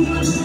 Super